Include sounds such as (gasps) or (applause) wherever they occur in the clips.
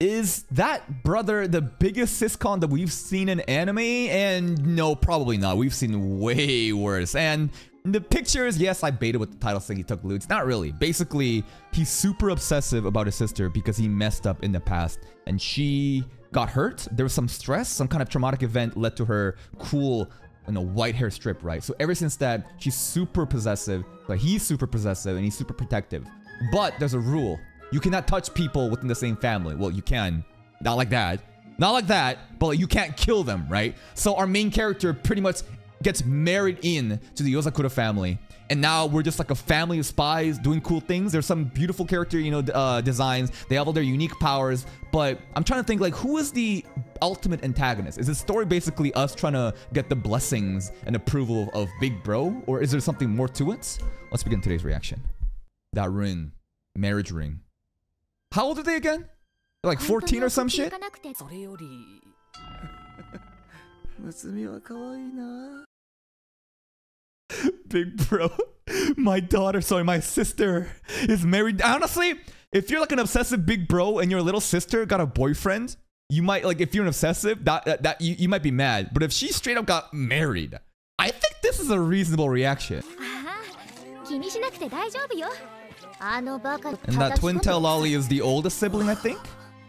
Is that brother the biggest siscon that we've seen in anime? And no, probably not. We've seen way worse. And the pictures, yes, I baited with the title saying he took loots. Not really. Basically, he's super obsessive about his sister because he messed up in the past and she got hurt. There was some stress, some kind of traumatic event led to her cool, you know, white hair strip, right? So ever since that, she's super possessive. But he's super possessive and he's super protective. But there's a rule. You cannot touch people within the same family. Well, you can. Not like that. Not like that, but like, you can't kill them, right? So our main character pretty much gets married in to the Yozakura family. And now we're just like a family of spies doing cool things. There's some beautiful character, you know, uh, designs. They have all their unique powers. But I'm trying to think like, who is the ultimate antagonist? Is this story basically us trying to get the blessings and approval of Big Bro? Or is there something more to it? Let's begin today's reaction. That ring. Marriage ring. How old are they again? Like 14 or some shit? (laughs) Big bro, my daughter, sorry, my sister is married. Honestly, if you're like an obsessive big bro and your little sister got a boyfriend, you might like if you're an obsessive that that, that you, you might be mad. But if she straight up got married, I think this is a reasonable reaction. (laughs) 気にしなくて大丈夫よあのバカ And that twin tail lolly is the oldest sibling, I think,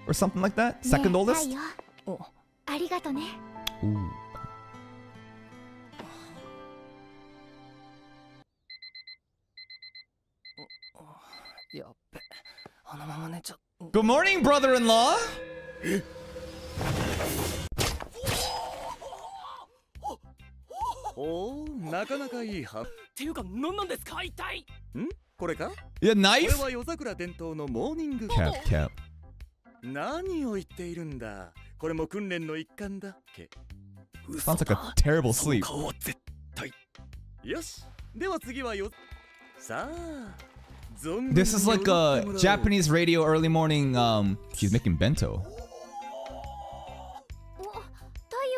or something like that. Second ねえ oldest. 太陽ありがとね Ooh. やっべあのまま寝ちゃ Good morning, brother-in-law. おおなかなかいいはっていうか何なんですか一体 これか Yeah, これ knife. は夜桜伝統のモーニング Cap, cap. 何を言っているんだこれも訓練の一環だっけ Sounds like a terrible その sleep. 顔は絶よしでは次はよさあ存分に This is like 踊 a ってもらおう Japanese radio early morning. Um, she's making bento. お太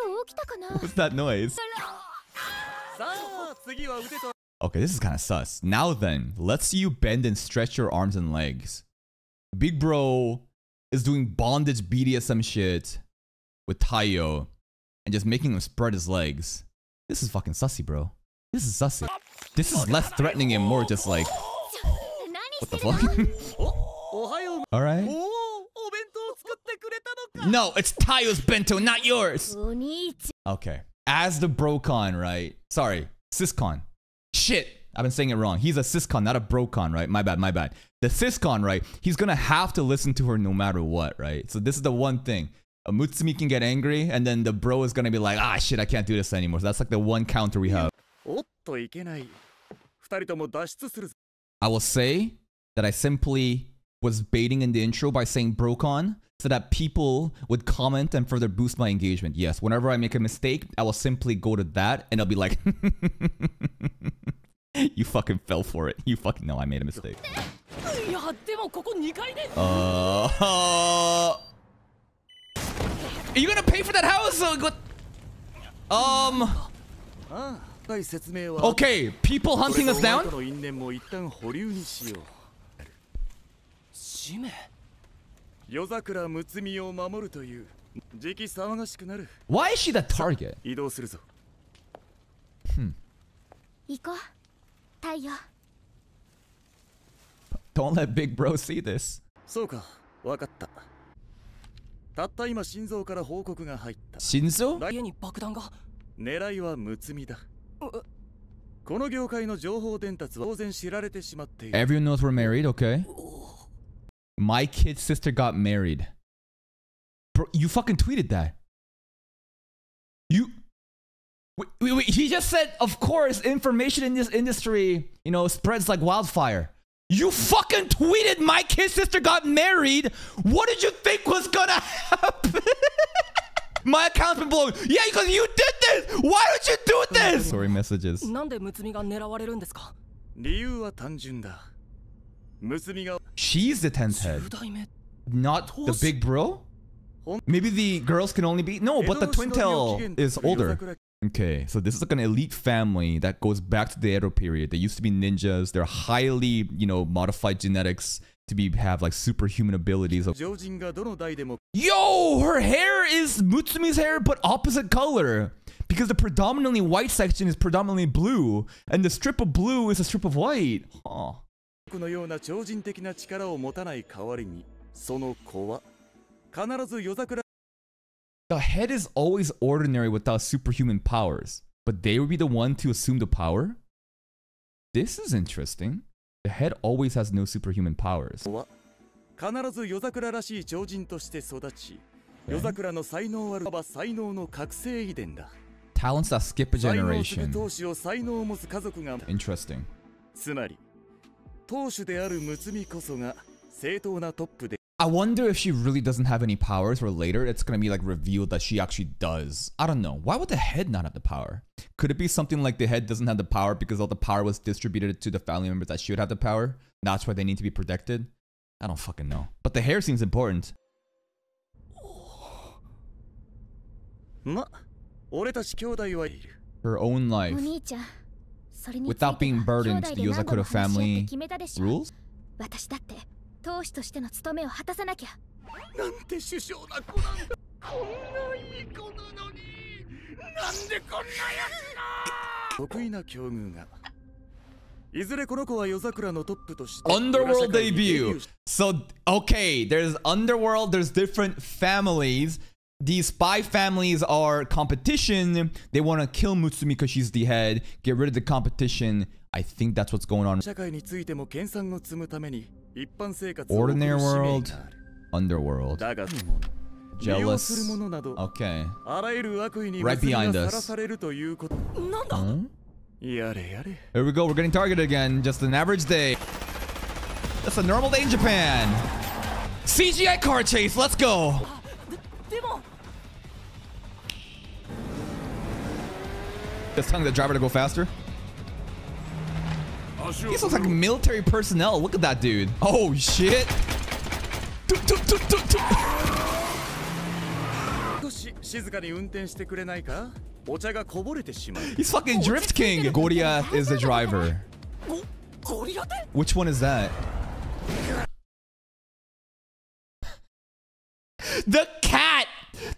陽起きたかな What's that noise? (laughs) Okay, this is kind of sus. Now then, let's see you bend and stretch your arms and legs. Big Bro is doing bondage BDSM shit with Taiyo and just making him spread his legs. This is fucking sussy, bro. This is sussy. This is less threatening and more just like... What the fuck? (laughs) Alright. No, it's Taiyo's bento, not yours! Okay. As the brocon, right? Sorry, siscon. Shit. I've been saying it wrong. He's a siscon, not a brocon, right? My bad, my bad. The siscon, right? He's gonna have to listen to her no matter what, right? So this is the one thing. Uh, Mutsumi can get angry, and then the bro is gonna be like, ah, shit, I can't do this anymore. So that's like the one counter we have. I will say that I simply was baiting in the intro by saying Brocon so that people would comment and further boost my engagement. Yes, whenever I make a mistake, I will simply go to that and I'll be like, (laughs) you fucking fell for it. You fucking know I made a mistake. Uh, Are you gonna pay for that house? Uh, um. Ah, okay, people hunting us down? 使命夜桜睦美を守るという時期騒がしくなる Why is she the target? 移動するぞ行こう太陽 Don't let Big Bro see this. そうかわかったたった今心臓から報告が入った Shinzo? 家に爆弾が狙いは睦美だこの業界の情報伝達は当然知られてしまっている Everyone knows we're married, okay? My kid's sister got married. Bro, you fucking tweeted that. You. Wait, wait, wait. He just said, of course, information in this industry, you know, spreads like wildfire. You fucking tweeted my kid's sister got married. What did you think was gonna happen? (laughs) my account's been blown. Yeah, because you did this. Why would you do this? Sorry, messages. なんで睦美が狙われるんですか理由は単純だ睦美が She's the 10th head. Not the big bro? Maybe the girls can only be- No, but the twin tail is older. Okay, so this is like an elite family that goes back to the Edo period. They used to be ninjas. They're highly, you know, modified genetics to be have like superhuman abilities. Yo, her hair is Mutsumi's hair, but opposite color. Because the predominantly white section is predominantly blue, and the strip of blue is a strip of white. Huh. このような超人的な力を持たない代わりにその子は必ず夜桜 The head is always ordinary without superhuman powers, but they would be the one to assume the power? This is interesting. The head always has no superhuman powers. は必ず夜桜らしい超人として育ち夜桜の才能あるは才能の覚醒遺伝だ Talents that skip a generation. 才能を持つ家族が Interesting. つまり 当主である睦美こそが正当なトップで I wonder if she really doesn't have any powers, or later it's gonna be like revealed that she actually does. I don't know. Why would the head not have the power? Could it be something like the head doesn't have the power because all the power was distributed to the family members that should have the power? That's why they need to be protected? I don't fucking know. But the hair seems important. (gasps) ま俺たち兄弟はいる Her own お life. 兄ちゃんそれについ Without て being は burdened 兄弟 to で the 何度 Yozakura も話し合って family 決めたでしょ rules? 私だって当主としての務めを果たさなきゃなんて首相な子なんだこんないい子なのになんでこんなやつだ得意な境遇がいずれこの子は夜桜のトップとして Underworld 裏社会にデビュ debut. ーし So, okay, there's Underworld, there's different families. the spy families are competition. They want to kill Mutsumi because she's the head, get rid of the competition. I think that's what's going on. Ordinary world, underworld. Hmm. Jealous. Okay. Right behind us. Huh? Here we go. We're getting targeted again. Just an average day. That's a normal day in Japan. CGI car chase. Let's go. That's telling the driver to go faster. He looks like military personnel. Look at that dude. Oh, shit. He's fucking Drift King. (laughs) Goliath is the driver. Which one is that? The cat!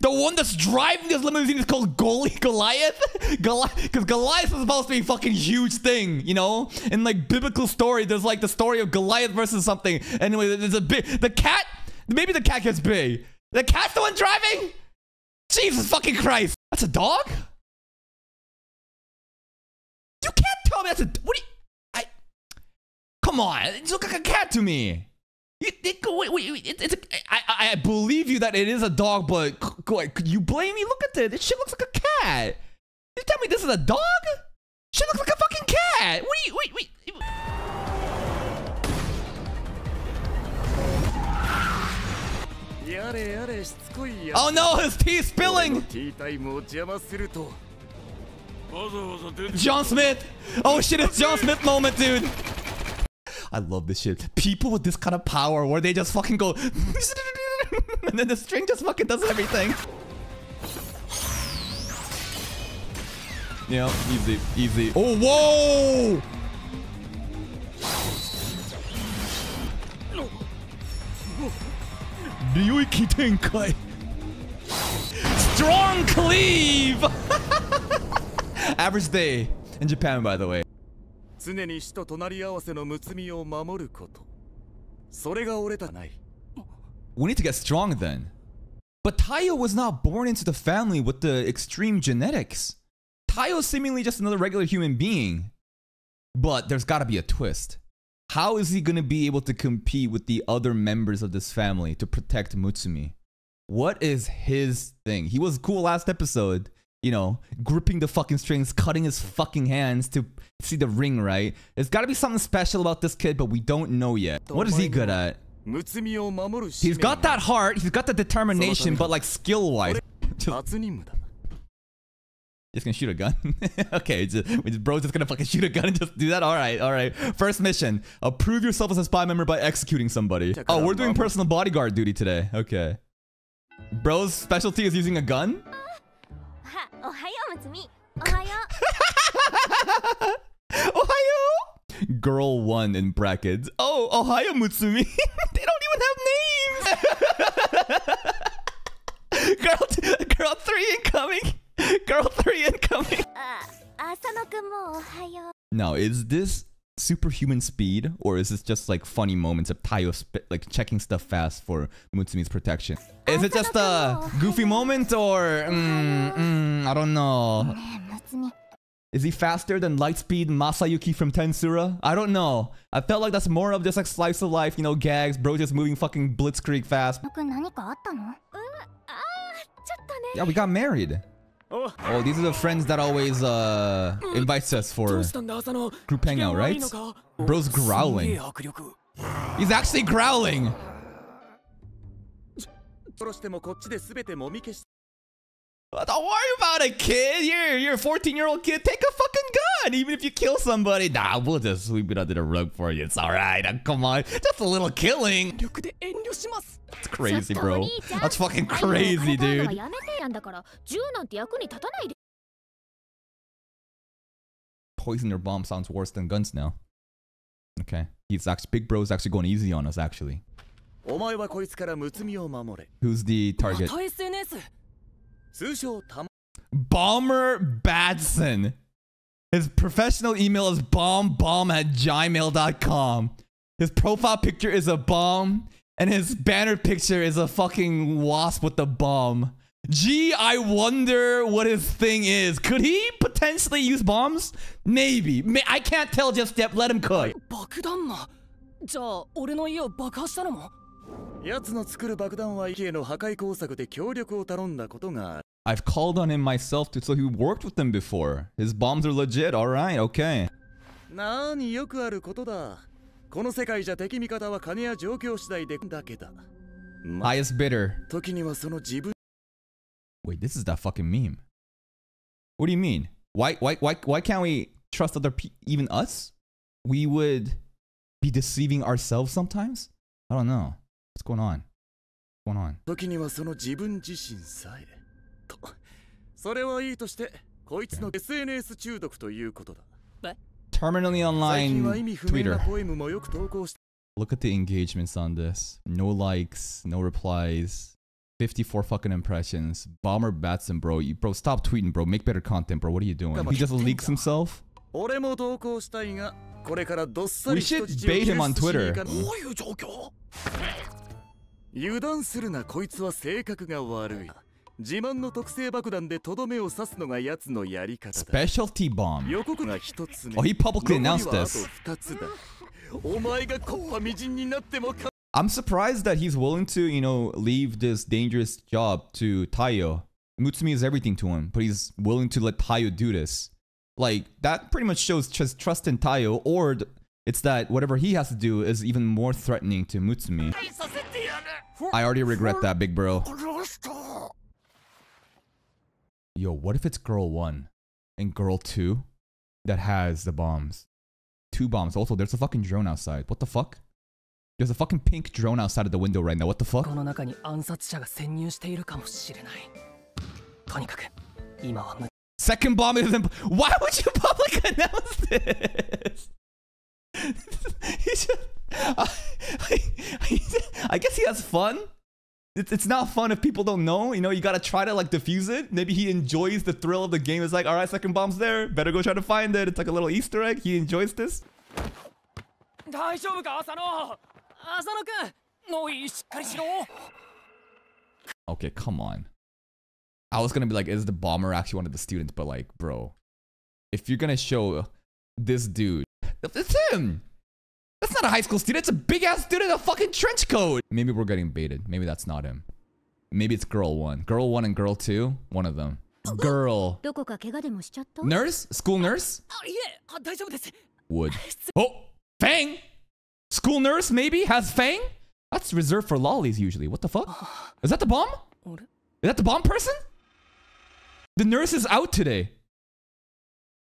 The one that's driving this limousine is called Goli Goliath? Because Goliath is supposed to be a fucking huge thing, you know? In like biblical story, there's like the story of Goliath versus something. Anyway, there's a big the cat maybe the cat gets big. The cat's the one driving? Jesus fucking Christ. That's a dog? You can't tell me that's a what do you I Come on, it looks like a cat to me. You think, wait, wait, wait it, it's a, I, I believe you that it is a dog, but could you blame me? Look at this. This shit looks like a cat. You tell me this is a dog? She looks like a fucking cat. Wait, do wait, wait. Oh no, his tea's spilling! John Smith! Oh shit, it's John Smith moment, dude! I love this shit. People with this kind of power where they just fucking go (laughs) and then the string just fucking does everything. Yeah, easy, easy. Oh, whoa! Ryoiki Tenkai. Strong cleave! (laughs) Average day in Japan, by the way. 常に死と隣り合わせのむつみを守ること。それが俺たちない。We need to get strong then. But Taiyo was not born into the family with the extreme genetics. Taiyo's seemingly just another regular human being. But there's gotta be a twist. How is he gonna be able to compete with the other members of this family to protect Mutsumi? What is his thing? He was cool last episode you know, gripping the fucking strings, cutting his fucking hands to see the ring, right? There's gotta be something special about this kid, but we don't know yet. What is he good at? He's got that heart, he's got the determination, but like skill-wise. (laughs) Just... Just gonna shoot a gun? (laughs) okay, just, bro's just gonna fucking shoot a gun and just do that? Alright, alright. First mission. Approve yourself as a spy member by executing somebody. Oh, we're doing personal bodyguard duty today. Okay. Bro's specialty is using a gun? Ohayo, Mutsumi. Ohayo. Ohayo. Girl one in brackets. Oh, Ohayo, Mutsumi. (laughs) they don't even have names. (laughs) girl, t- girl three incoming. Girl three incoming. Uh, Asano-kun mo ohayo. Now, is this superhuman speed, or is this just like funny moments of Taiyo like checking stuff fast for Mutsumi's protection? Is it just a goofy moment, or mm, mm, I don't know? Is he faster than Lightspeed Masayuki from Tensura? I don't know. I felt like that's more of just like slice of life, you know, gags, bro just moving fucking blitzkrieg fast. Ah, ah, yeah, we got married. Oh, these are the friends that always uh, invites us for group hangout, right? Bro's growling. He's actually growling. Don't worry about it, kid. You're you're a 14 year old kid. Take a fucking gun, even if you kill somebody. Nah, we'll just sweep it under the rug for you. It's all right. Uh, come on, just a little killing. It's crazy, bro. That's fucking crazy, dude. Poison or bomb sounds worse than guns now. Okay, he's actually big bro's actually going easy on us actually. Who's the target? Bomber Badson. His professional email is bombbomb at gmail.com. His profile picture is a bomb, and his banner picture is a fucking wasp with a bomb. Gee, I wonder what his thing is. Could he potentially use bombs? Maybe. May I can't tell just yet. Let him cook. 奴の作る爆弾は池への破壊工作で協力を頼んだことがある I've called on him myself to, so he worked with them before. His bombs are legit. All right, okay. なーによくあることだこの世界じゃ敵味方は金や状況次第でだけだま Highest bidder. 時にはその自分 Wait, this is that fucking meme. What do you mean? Why why why why can't we trust other people, even us? We would be deceiving ourselves sometimes? I don't know. What's going on? What's going on? 時にはその自分自身さえとそれはいいとしてこいつの SNS 中毒ということだ Terminally 最近は意 online 味不明な Twitter. ポエムもよく投稿して Look at the engagements on this. No likes, no replies. 54 fucking impressions. Bomber Batson, bro. You, bro, stop tweeting, bro. Make better content, bro. What are you doing? He just leaks himself? 俺も投稿したいがこれからどっさり We should 人質を bait him on 救出しに Twitter. 行かなどういう状況 油断するなこいつは性格が悪い自慢の特製爆弾でとどめを刺すのが奴のやり方だ Specialty bomb. 予告が一つ目 Oh, he publicly announced this. 二つだお前がコッパみじんになってもか I'm surprised that he's willing to, you know, leave this dangerous job to Taiyo. Mutsumi is everything to him, but he's willing to let Taiyo do this. Like, that pretty much shows just trust in Taiyo, or it's that whatever he has to do is even more threatening to Mutsumi. I already regret that, big bro. Yo, what if it's girl one and girl two that has the bombs? Two bombs. Also, there's a fucking drone outside. What the fuck? There's a fucking pink drone outside of the window right now. What the fuck? この中に暗殺者が潜入しているかもしれないとにかく今は無 Second bomb is imp- Why would you public announce (laughs) this? (laughs) he just, I, (laughs) I guess he has fun. It's, it's not fun if people don't know. You know, you gotta try to like diffuse it. Maybe he enjoys the thrill of the game. It's like, all right, second bomb's there. Better go try to find it. It's like a little Easter egg. He enjoys this. 大丈夫か浅野浅野くんおいしっかりしろ Okay, come on. I was gonna be like, is the bomber actually one of the students? But like, bro, if you're gonna show this dude, it's him. That's not a high school student. It's a big ass dude in a fucking trench coat. Maybe we're getting baited. Maybe that's not him. Maybe it's girl one. Girl one and girl two. One of them. Girl. Nurse? School nurse? Wood. Oh! Fang! School nurse maybe has Fang? That's reserved for lollies usually. What the fuck? Is that the bomb? Is that the bomb person? The nurse is out today.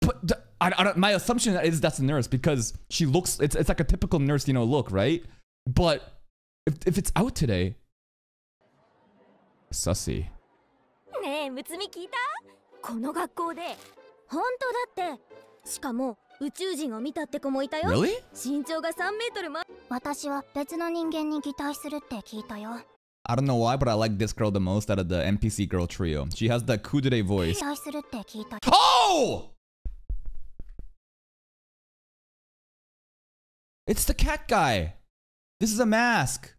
But the, I, I don't, my assumption is that's a nurse because she looks. It's it's like a typical nurse, you know, look right. But if if it's out today, sussy. ねえむつみ聞いたこの学校で本当だってしかも 宇宙人を見たって子もいたよ Really? 身長が3メートルも私は別の人間に擬態するって聞いたよ I don't know why, but I like this girl the most out of the NPC girl trio. She has the kudere voice. 擬態するって聞いた Oh! It's the cat guy. This is a mask.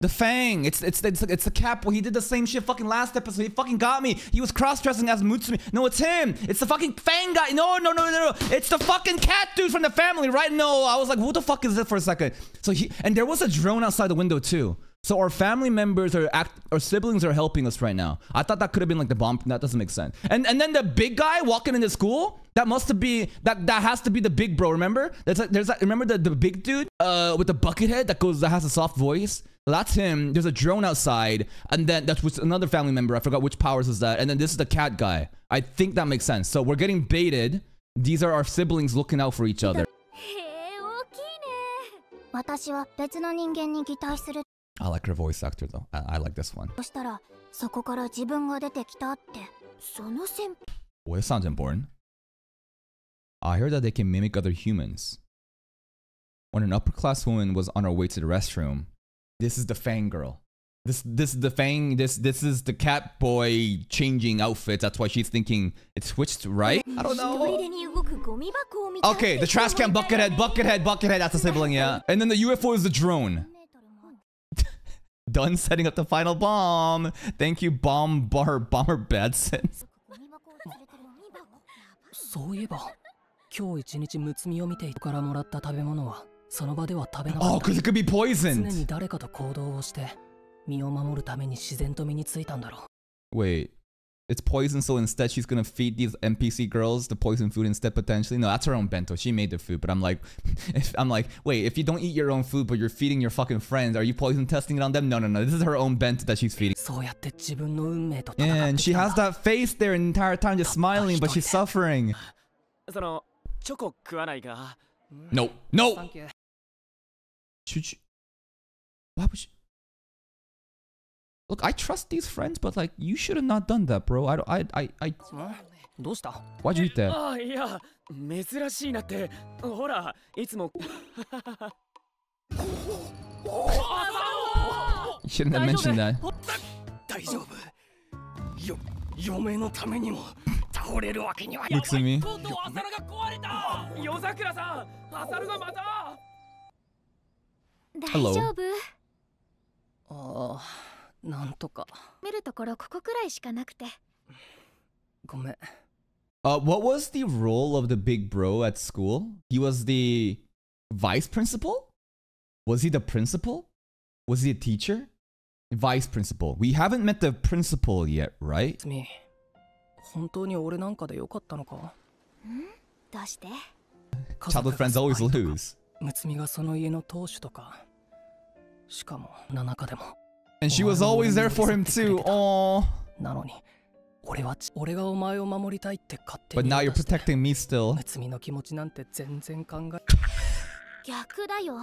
The Fang. It's it's it's it's the cap. Well, he did the same shit fucking last episode. He fucking got me. He was cross-dressing as Mutsumi. No, it's him. It's the fucking Fang guy. No, no, no, no, no. It's the fucking cat dude from the family, right? No, I was like, who the fuck is it for a second? So he and there was a drone outside the window too. So our family members are act our siblings are helping us right now. I thought that could have been like the bomb. That doesn't make sense. And and then the big guy walking into school. That must have be that that has to be the big bro. Remember? There's a, there's a, remember the the big dude uh with the bucket head that goes that has a soft voice. That's him. There's a drone outside, and then that's with another family member. I forgot which powers is that. And then this is the cat guy. I think that makes sense. So we're getting baited. These are our siblings looking out for each other. へえ大きいね私は別の人間に擬態する I like her voice actor though. I, I like this one. としたらそこから自分が出てきたってその先 Well, it sounds important. I heard that they can mimic other humans. When an upper class woman was on her way to the restroom, this is the Fang girl. This this is the Fang. This this is the cat boy changing outfits. That's why she's thinking it switched, right? I don't 一人 know. でに動くゴミ箱を見たって Okay, the trash can, buckethead, buckethead, buckethead. That's a sibling, yeah. And then the UFO is the drone. Done setting up the final bomb. Thank you, bomb bar bomber Badson. ゴミ箱を連れてるゴミ箱そういえば今日一日むつみを見てからもらった食べ物はその場では食べなか Oh, った because it could be 常 poisoned. に誰かと行動をして身を守るために自然と身についたんだろう Wait, it's poison, so instead she's gonna feed these NPC girls the poison food instead potentially. No, that's her own bento. She made the food, but I'm like, (laughs) if, I'm like, wait, if you don't eat your own food but you're feeding your fucking friends, are you poison testing it on them? No, no, no. This is her own bento that she's feeding. And she has that face there the entire time, just smiling, but she's suffering. No, no. Why would she? Look, I trust these friends, but like, you should have not done that, bro. I, don't- I, I, I. どうした Why'd you eat that? ああいや珍しいなってほらいつも You shouldn't have mentioned that. 大丈夫よ嫁のためにも倒れるわけには Looks at me. とうとう浅野が壊れた夜桜さん浅野がまた大 Hello 丈夫ああ なんとか見るところここくらいしかなくてごめん Uh, what was the role of the big bro at school? He was the vice principal? Was he the principal? Was he a teacher? Vice principal. We haven't met the principal yet, right? つみ本当に俺なんかでよかったのかどうして Childhood friends always lose. むつみがその家の当主とかしかも七日でも And she was always there for him too. Aww. なのに俺はち俺がお前を守りたいって勝手 But に now you're protecting me still. むつみの気持ちなんて全然考え逆だよ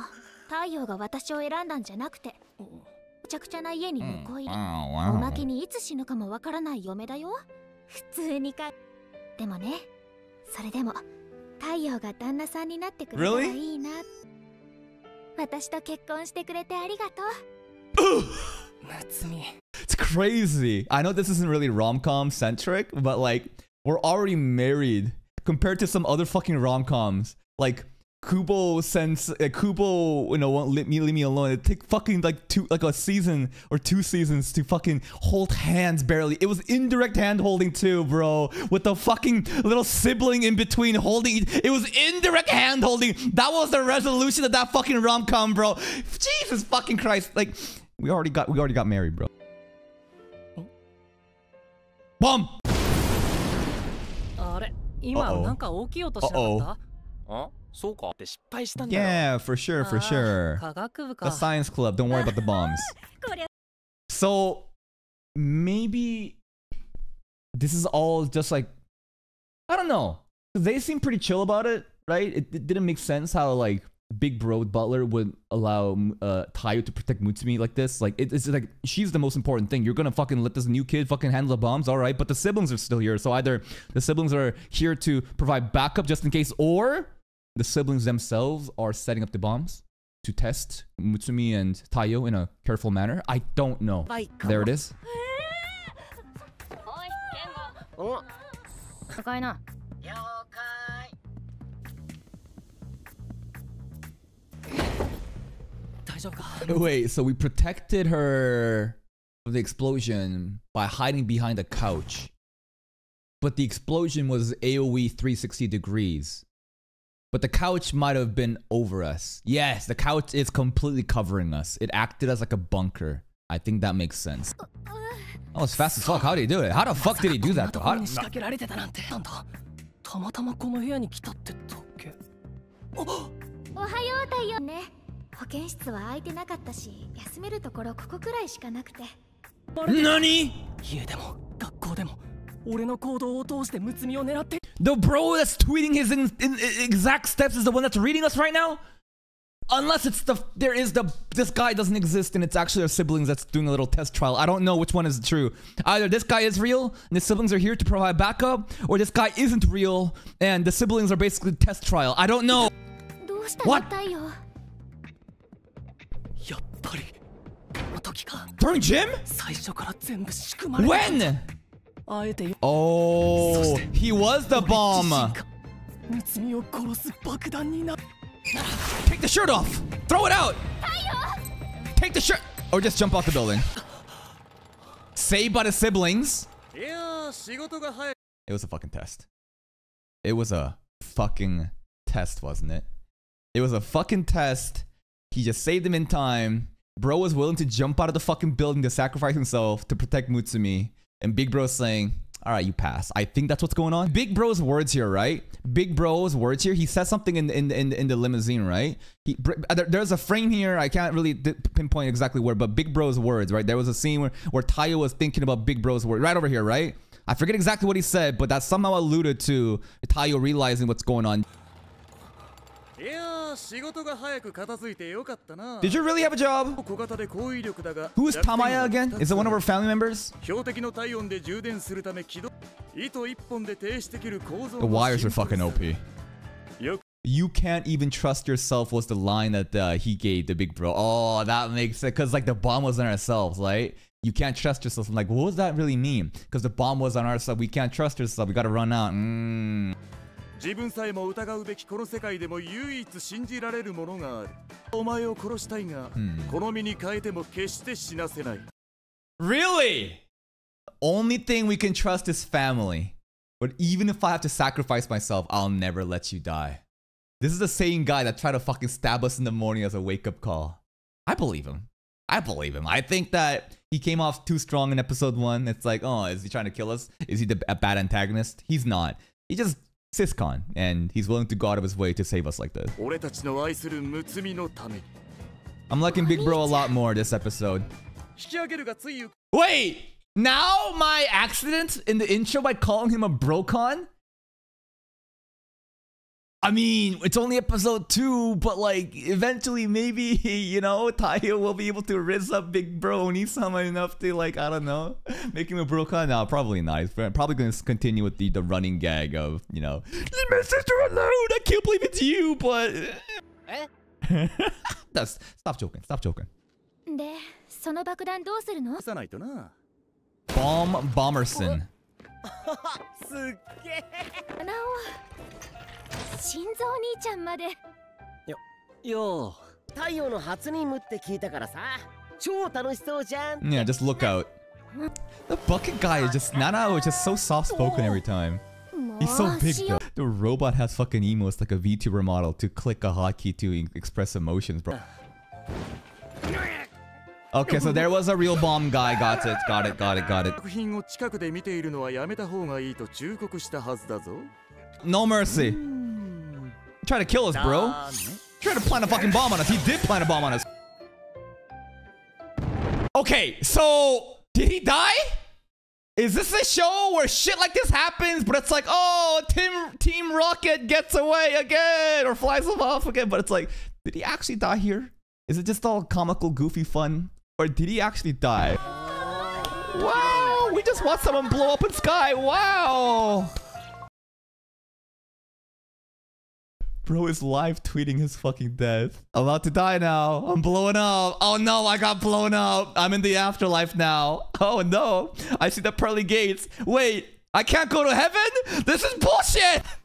太陽が私を選んだんじゃなくてむちゃくちゃな家に婿入り、おまけにいつ死ぬかもわからない嫁だよ普通にかでもねそれでも太陽が旦那さんになってくれたら?いいな私と結婚してくれてありがとう Natsumi. It's crazy. I know this isn't really rom-com centric, but like we're already married compared to some other fucking rom-coms. Like Kubo-san uh, Kubo, you know, won't let me leave me alone. It took fucking like two, like a season or two seasons to fucking hold hands barely. It was indirect hand holding too, bro, with the fucking little sibling in between holding. It was indirect hand holding. That was the resolution of that fucking rom com, bro. Jesus fucking Christ, like we already got we already got married, bro. Oh. Bomb. Uh-oh. Uh-oh. Yeah, for sure, for sure. The science club, don't worry about the bombs. (laughs) So, maybe this is all just like, I don't know. They seem pretty chill about it, right? It, it didn't make sense how, like, Big Bro Butler would allow uh, Taiyo to protect Mutsumi like this. Like it, it's like she's the most important thing. You're gonna fucking let this new kid fucking handle the bombs, all right? But the siblings are still here, so either the siblings are here to provide backup just in case, or the siblings themselves are setting up the bombs to test Mutsumi and Taiyo in a careful manner. I don't know. There it is. (laughs) Wait, so we protected her from the explosion by hiding behind a couch. But the explosion was AoE 360 degrees. But the couch might have been over us. Yes, the couch is completely covering us. It acted as like a bunker. I think that makes sense. Oh, as fast as fuck. How did he do it? How the fuck did he do that though? How did... (gasps) ところに仕掛けられてたなんてなんだたまたまこの部屋に来たってだけおはよう太陽ね保健室は空いてなかったし休めるところここくらいしかなくて Nani? 家でも学校でも俺の行動を通してむつみを狙って The bro that's tweeting his in, in, exact steps is the one that's reading us right now? Unless it's the there is the this guy doesn't exist and it's actually our siblings that's doing a little test trial. I don't know which one is true. Either this guy is real and the siblings are here to provide backup, or this guy isn't real and the siblings are basically test trial. I don't know. どうしたの What? During gym? When? Oh, he was the bomb. Take the shirt off. Throw it out. Take the shirt. Or just jump off the building. Saved by the siblings. It was a fucking test. It was a fucking test, wasn't it? It was a fucking test. He just saved him in time. Bro was willing to jump out of the fucking building to sacrifice himself to protect Mutsumi. And Big Bro's saying, all right, you pass. I think that's what's going on. Big Bro's words here, right? Big Bro's words here. He says something in in in, in the limousine, right? He uh, there- there's a frame here. I can't really pinpoint exactly where, but Big Bro's words, right? There was a scene where where Taiyo was thinking about Big Bro's words, right over here, right? I forget exactly what he said, but that somehow alluded to Taiyo realizing what's going on. い did you really have a job? Who is Tamaya again? Is it one of our family members? The wires are fucking OP. You can't even trust yourself was the line that uh, he gave the big bro. Oh, that makes it. Because like the bomb was on ourselves, right? You can't trust yourself. I'm like, what does that really mean? Because the bomb was on ourselves. We can't trust ourselves. We got to run out. Mm. 自分さえも疑うべきこの世界でも唯一信じられるものがあるお前を殺したいが、Hmm. 好みに変えても決して死なせない Really? Only thing we can trust is family. But even if I have to sacrifice myself, I'll never let you die. This is the same guy that tried to fucking stab us in the morning as a wake up call. I believe him. I believe him. I think that he came off too strong in episode one. It's like, oh, is he trying to kill us? Is he the a bad antagonist? He's not. He just Siscon, and he's willing to go out of his way to save us like this. I'm liking Big Bro a lot more this episode. Wait! Now my accident in the intro by calling him a brocon I mean, it's only episode two, but like eventually, maybe (laughs) you know, Taiyo will be able to raise up Big Bro Nisama enough to like I don't know, (laughs) make him a broka. No, probably not. He's probably going to continue with the the running gag of you know, leave my sister alone. I can't believe it's you, but. Eh? (laughs) That's stop joking. Stop joking. で、その爆弾どうするの？さないとな。Bomb Bomberson。すっげえ。なお。心臓兄ちゃんまでよう太陽の初任務って聞いたからさ超楽しそうじゃん Yeah, just look out. The bucket guy is just Nanao is just so soft spoken every time. He's so big though. The robot has fucking emotes like a VTuber model to click a hotkey to e- express emotions, bro. Okay, so there was a real bomb guy. Got it, got it, got it, got it. 作品を近くで見ているのはやめた方がいいと忠告したはずだぞ No mercy. Try to kill us, bro. だね Trying to plant a fucking bomb on us. He did plant a bomb on us. Okay, so did he die? Is this a show where shit like this happens, but it's like, oh, Team Team Rocket gets away again or flies off again, but it's like Did he actually die here? Is it just all comical, goofy fun? Or did he actually die? Wow! We just watched someone blow up in sky! Wow! Bro is live tweeting his fucking death. I'm about to die now. I'm blowing up. Oh no, I got blown up. I'm in the afterlife now. Oh no. I see the pearly gates. Wait, I can't go to heaven? This is bullshit! (laughs)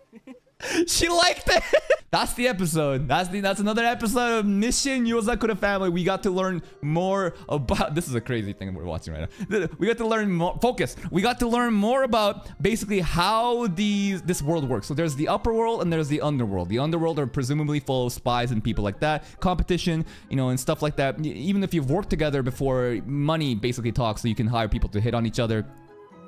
(laughs) she liked it. (laughs) that's the episode. That's the that's another episode of Mission Yozakura Family. We got to learn more about. This is a crazy thing we're watching right now. We got to learn more. Focus. We got to learn more about basically how these this world works. So there's the upper world and there's the underworld. The underworld are presumably full of spies and people like that, competition, you know, and stuff like that. Even if you've worked together before, money basically talks, so you can hire people to hit on each other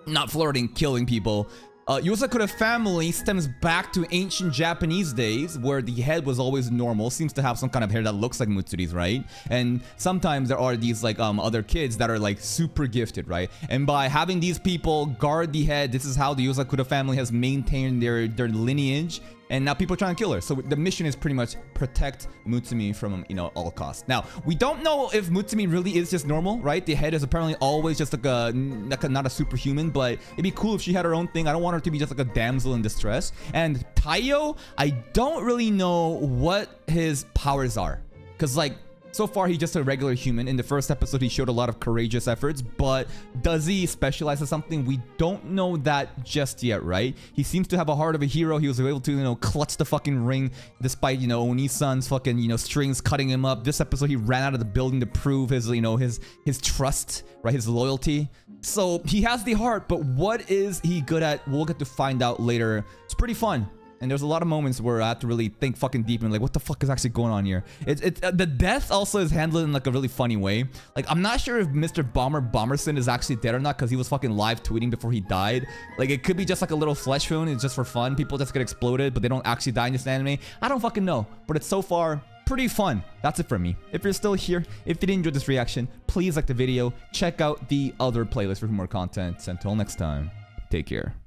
not flirting, killing people. Uh, Yozakura family stems back to ancient Japanese days where the head was always normal, seems to have some kind of hair that looks like Mutsuri's, right? And sometimes there are these like um other kids that are like super gifted, right? And by having these people guard the head, this is how the Yozakura family has maintained their their lineage and now people are trying to kill her. So the mission is pretty much protect Mutsumi from, you know, all costs. Now, we don't know if Mutsumi really is just normal, right? The head is apparently always just like a, like a not a superhuman, but it'd be cool if she had her own thing. I don't want her to be just like a damsel in distress. And Taiyo, I don't really know what his powers are. Because like, so far, he's just a regular human. In the first episode, he showed a lot of courageous efforts, but does he specialize in something? We don't know that just yet, right? He seems to have a heart of a hero. He was able to, you know, clutch the fucking ring despite, you know, Oni-san's fucking, you know, strings cutting him up. This episode, he ran out of the building to prove his, you know, his his trust, right? His loyalty. So he has the heart, but what is he good at? We'll get to find out later. It's pretty fun. And there's a lot of moments where I have to really think fucking deep and like, what the fuck is actually going on here? It's it's uh, the death also is handled in like a really funny way. Like I'm not sure if Mr. Bomber Bomberson is actually dead or not because he was fucking live tweeting before he died. Like it could be just like a little flesh wound. It's just for fun. People just get exploded, but they don't actually die in this anime. I don't fucking know, but it's so far pretty fun. That's it from me. If you're still here, if you did enjoy this reaction, please like the video. Check out the other playlist for more content. Until next time, take care.